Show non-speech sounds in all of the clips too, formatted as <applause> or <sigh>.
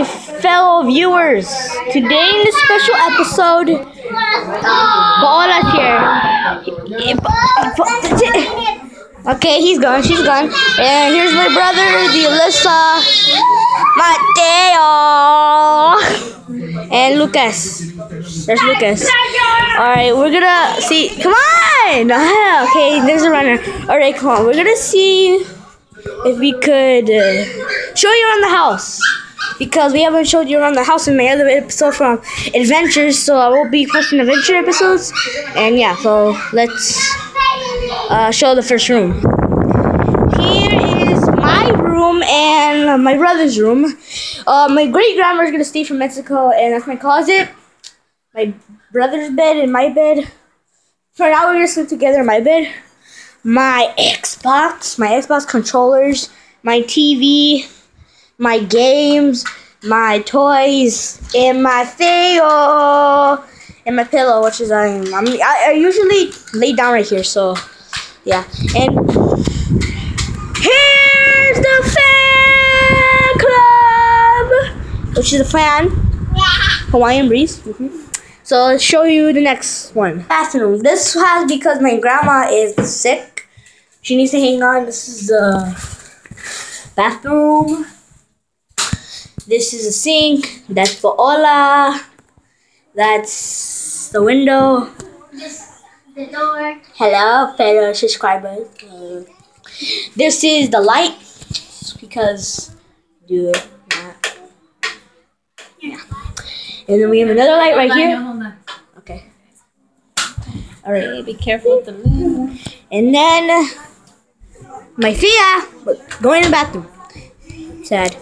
fellow viewers. Today in this special episode, Paola's here. Okay, he's gone. She's gone. And here's my brother, the Alyssa, Mateo, and Lucas. There's Lucas. All right, we're gonna see. Come on. <laughs> Okay, there's a runner. All right, come on. We're gonna see if we could uh, show you around the house because we haven't showed you around the house in my other episode from adventures so i will be posting adventure episodes. And yeah so let's uh, show the first room. Here is my room and my brother's room. Uh, my great grandma is gonna stay from mexico and that's my closet my brother's bed and my bed. For now we're gonna sleep together in my bed. My Xbox, my Xbox controllers, my TV, my games, my toys, and my Theo, and my pillow, which is um, I'm, I, I usually lay down right here, so yeah. And here's the fan club, which is a fan, Hawaiian breeze. Mm-hmm. So let's show you the next one. Bathroom. This has because my grandma is sick she needs to hang on. This is the bathroom. This is a sink. That's for Ola. That's the window. This the door. Hello, fellow subscribers. This is the light because do not. Yeah. And then we have another light right here. Okay. All right. Be careful with the moon. And then my Fia, go in the bathroom. Sad.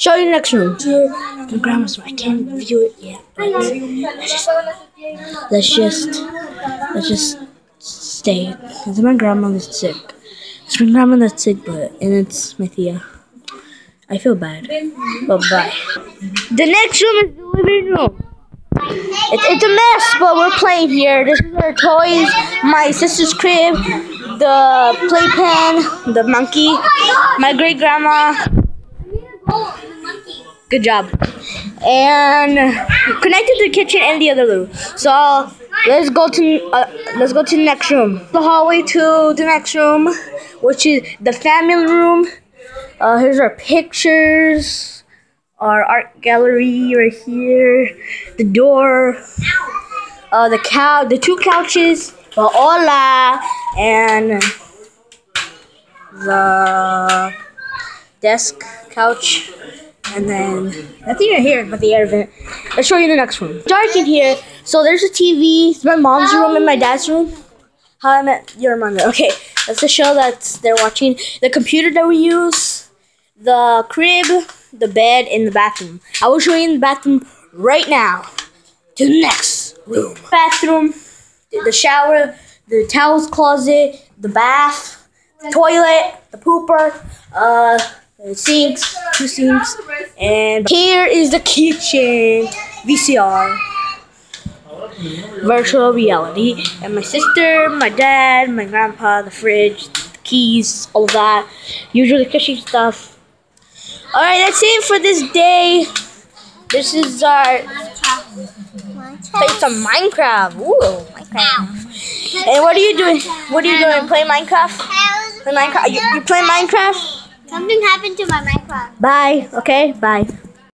Show you the next room. The grandma's room. I can't view it yet. let's just, let's just, let's just stay. Cause my grandma is sick. It's my grandma that's sick, but and it's my Thea. I feel bad. But bye. The next room is the living room. It's, it's a mess, but we're playing here. This is our toys, my sister's crib, the playpen, the monkey, my great grandma. Good job. And connected the kitchen and the other room. So let's go to uh, let's go to the next room. The hallway to the next room, which is the family room. Uh, here's our pictures, our art gallery right here, the door, uh, the cow, the two couches, Paola, and the desk, couch, and then nothing in here but the air vent. I'll show you the next room. Dark in here, so there's a TV. It's my mom's room and my dad's room. How I met your mother. Okay, that's the show that they're watching. The computer that we use, the crib, the bed, and the bathroom. I will show you in the bathroom right now. To the next room. Bathroom the shower, the towels closet, the bath, the toilet, the pooper, uh, Uh, sinks, two sinks, and here is the kitchen, VCR, virtual reality, and my sister, my dad, my grandpa, the fridge, the keys, all that, usually fishing stuff. Alright, that's it for this day. This is our play some Minecraft. Ooh, Minecraft. And what are you doing? What are you doing? Play Minecraft? Play Minecraft. You, you play Minecraft? Something happened to my Minecraft. Bye. Okay. Bye.